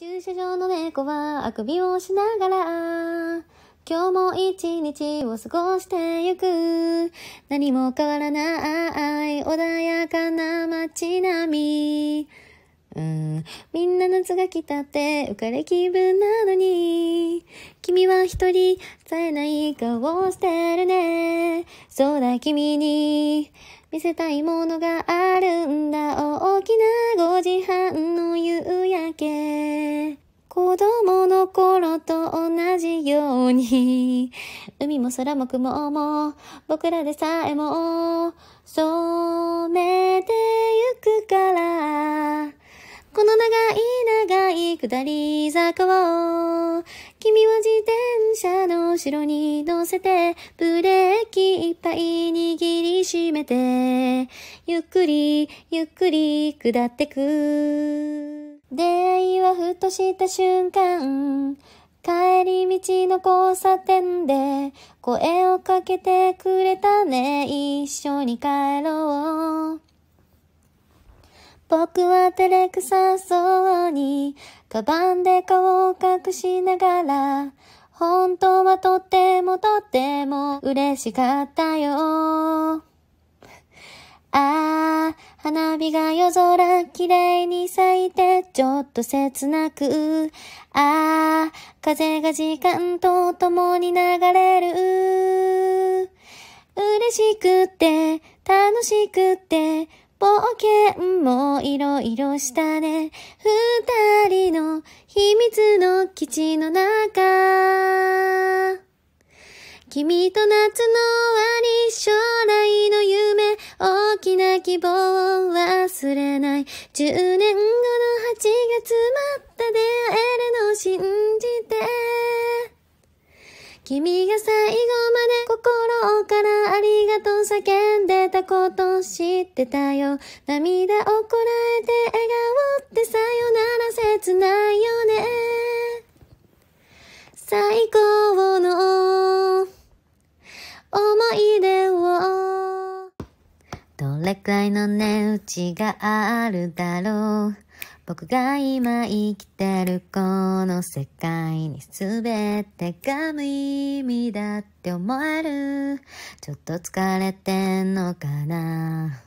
駐車場の猫はあくびをしながら、今日も一日を過ごしてゆく。何も変わらない穏やかな街並み。うん、みんな夏が来たって浮かれ気分なのに。君は一人冴えない顔をしてるね。そうだ君に見せたいものがあるん空も雲も、僕らでさえも、染めてゆくから、この長い長い下り坂を、君は自転車の後ろに乗せて、ブレーキいっぱい握りしめて、ゆっくりゆっくり下ってく。出会いはふとした瞬間、帰り道の交差点で声をかけてくれたね、一緒に帰ろう。僕は照れくさそうに、カバンで顔を隠しながら、本当はとってもとっても嬉しかったよ。ああ、花火が夜空綺麗に咲いてちょっと切なく。ああ、風が時間と共に流れる。嬉しくて、楽しくて、冒険もいろいろしたね。二人の秘密の基地の中。君と夏の終わり、将来の夢、大きな希望を忘れない。10年後の8月また出会えるのを信じて。君が最後まで心からありがとう叫んでたこと知ってたよ。涙をこらえて笑顔ってさよなら切ないよね。最高の思いれくらいの値打ちがあるだろう。僕が今生きてるこの世界に全てが無意味だって思える。ちょっと疲れてんのかな。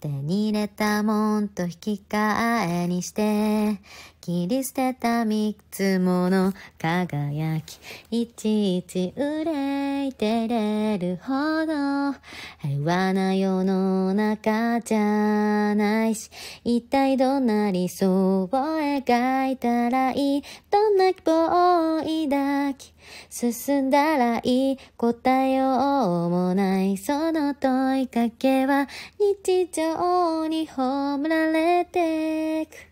手に入れたもんと引き換えにして切り捨てた三つもの輝きいちいち憂いてれるほど。平和な世の中じゃないし一体どんな理想を描いたらいい？どんな希望を抱き？進んだらいい答えようもない。その問いかけは日常に葬られてく。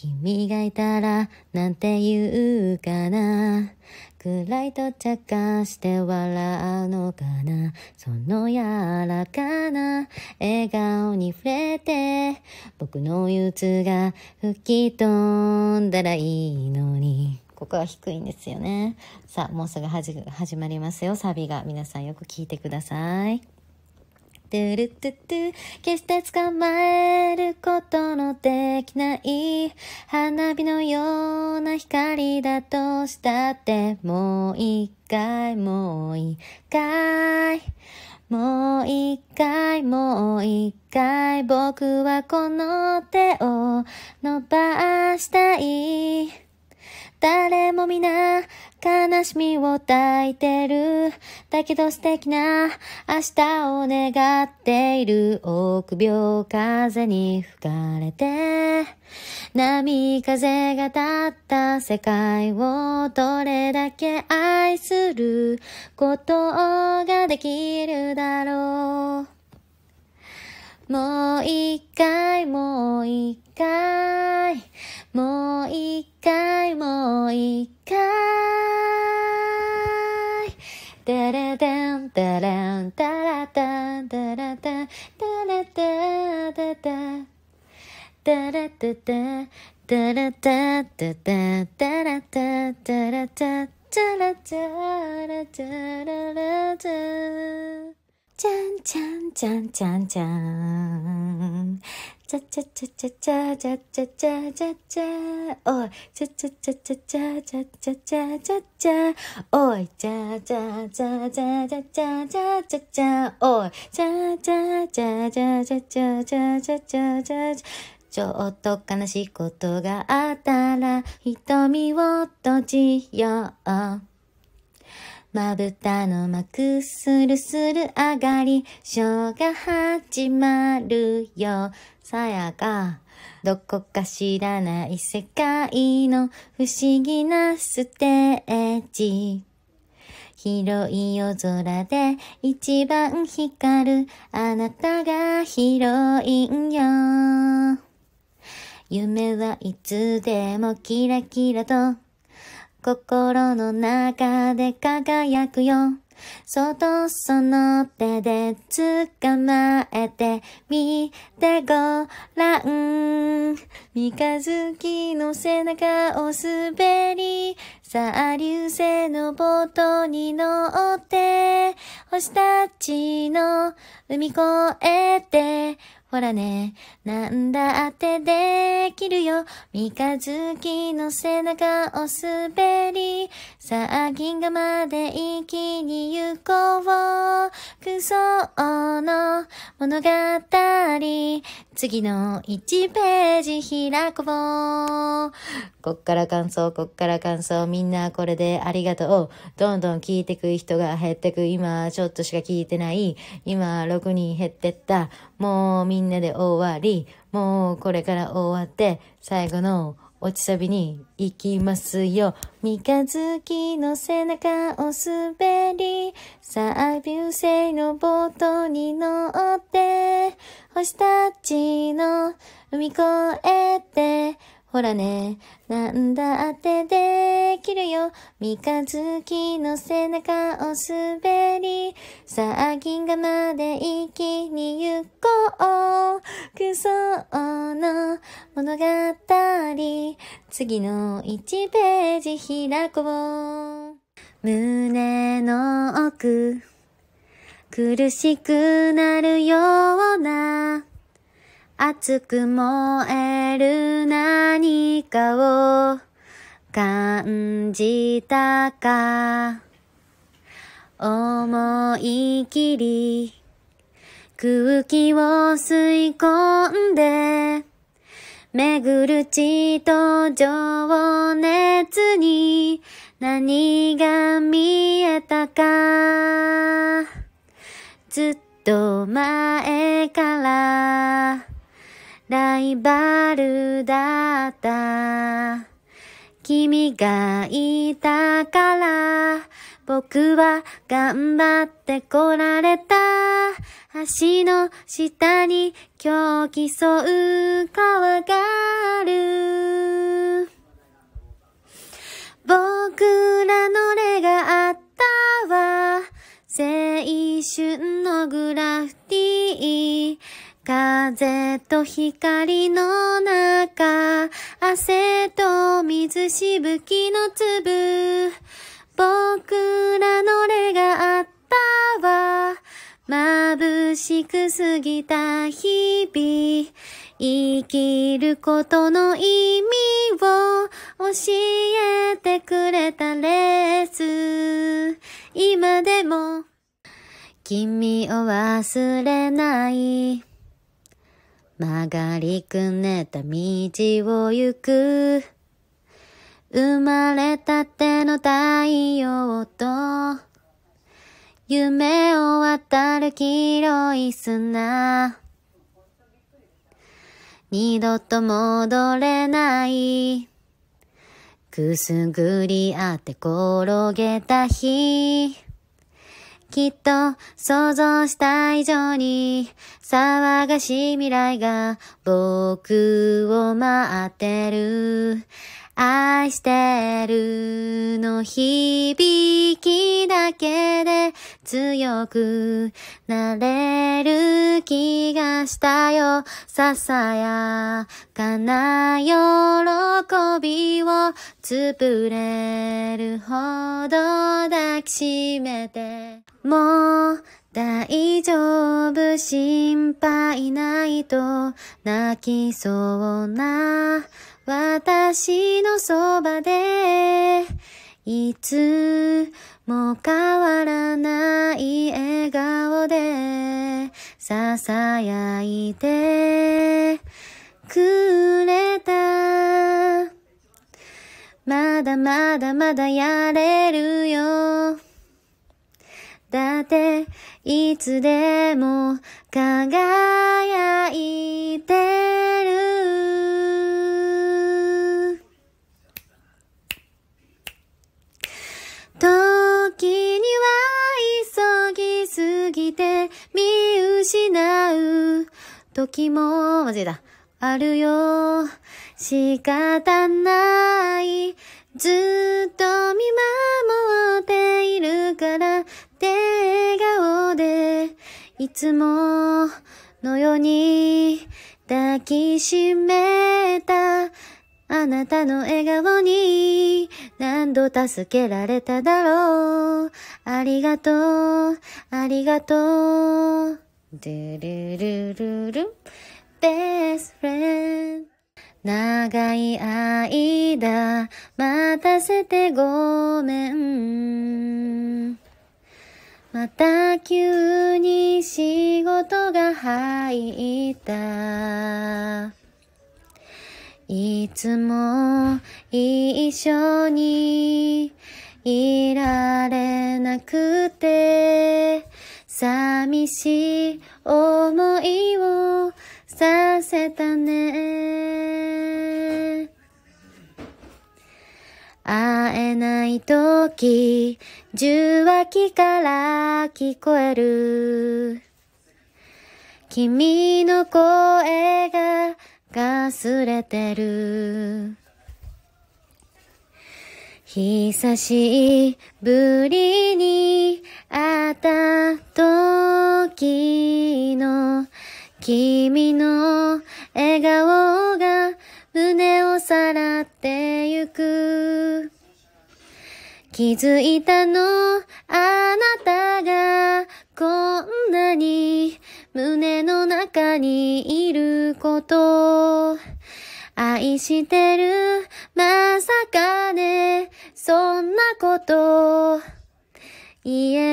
君がいたらなんて言うかな暗いと茶化して笑うのかなその柔らかな笑顔に触れて僕の憂鬱が吹き飛んだらいいのにここは低いんですよね。さあ、もうすぐ始まりますよ。サビが。皆さんよく聞いてください。トゥルトゥトゥ決して捕まえることのできない花火のような光だとしたってもう一回もう一回。もう一回もう一回僕はこの手を伸ばしたい。誰も皆悲しみを抱いてる。だけど素敵な明日を願っている。臆病風に吹かれて。波風が立った世界をどれだけ愛することができるだろう。もう一回もう一回もう一回もう一回。タラタンタランタラタンタラタンタラタタタタラタタタラタタタタラタタラタチャラチャラチャララチャちゃんちゃんちゃんちゃんちゃん。ちゃちゃちゃちゃちゃちゃちゃちゃちゃちゃ。おい、ちゃちゃちゃちゃちゃちゃちゃちゃちゃちゃ。おい、ちゃちゃちゃちゃちゃちゃちゃちゃちゃ。おい、ちゃちゃちゃちゃちゃちゃちゃちゃちゃちゃ。ちょっと悲しいことがあったら瞳を閉じよう。まぶたの膜スルスル上がり、ショーが始まるよ。さやか、どこか知らない世界の不思議なステージ。広い夜空で一番光るあなたがヒロインよ。夢はいつでもキラキラと心の中で輝くよ。外その手で捕まえてみてごらん。三日月の背中を滑り、さあ流星のボートに乗って、星たちの海越えて、ほらね、なんだってできるよ。三日月の背中を滑り、さあ銀河まで一気に行こう。空想の物語。次の1ページ開こう。こっから感想、こっから感想。みんなこれでありがとう。どんどん聞いてく人が減ってく。今ちょっとしか聞いてない。今6人減ってった。もうみんなで終わり。もうこれから終わって、最後の落ちサビに行きますよ。三日月の背中を滑り、さあ流星のボートに乗って、星たちの海越えて、ほらね、なんだってできるよ。三日月の背中を滑り、さあ銀河まで一気に行こう。空想の物語。次の1ページ開こう。胸の奥、苦しくなるような熱く燃える何かを感じたか？思い切り空気を吸い込んで巡る血と情熱に何が見えたか？ずっと前からライバルだった。君がいたから、僕は頑張ってこられた。橋の下に今日競う川がある。と光の中、汗と水しぶきの粒、僕らの例があったわ。眩しく過ぎた日々、生きることの意味を教えてくれたレース。今でも君を忘れない。曲がりくねった道を行く。生まれたての太陽と、夢を渡る黄色い砂。二度と戻れない。くすぐりあって転げた日。きっと想像した以上に騒がしい未来が僕を待ってる。愛してるの響きだけで強くなれる気がしたよ。ささやかな喜びをつぶれるほど抱きしめて。もう大丈夫心配ないと泣きそうな私のそばでいつも変わらない笑顔で囁いてくれた。まだまだまだやれるよ。だっていつでも輝いてる時には急ぎすぎて見失う時も、間違えた。あるよ。仕方ない。ずっと見守っているからって笑顔でいつものように抱きしめたあなたの笑顔に何度助けられただろう。ありがとう、ありがとう。ドゥルルルル、ベスフレンド。長い間待たせてごめん。また急に仕事が入った。いつも一緒にいられなくて寂しい思いをさせたね会えないとき受話器から聞こえる。君の声がかすれてる。久しぶりに会った時の君の笑顔が胸をさらって気づいたの？あなたがこんなに胸の中にいること。愛してるまさかね。そんなこと。言え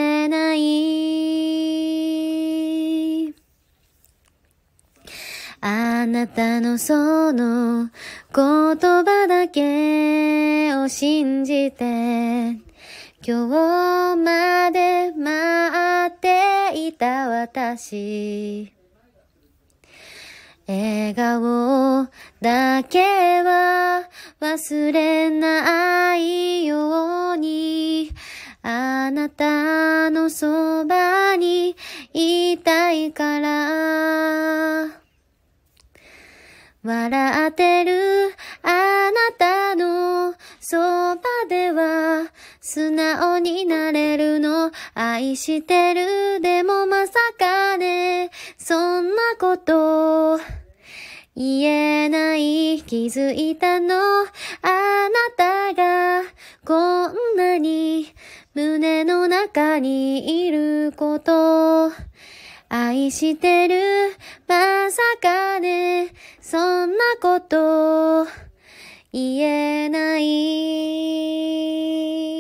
たのその言葉だけを信じて今日まで待っていた私。笑顔だけは忘れないように。あなたのそばにいたいから。笑ってる。あなたのそばでは素直になれるの。愛してる。でもまさかね。そんなこと。言えない。気づいたの。あなたがこんなに胸の中にいること。愛してる。まさかね。そんなこと言えない。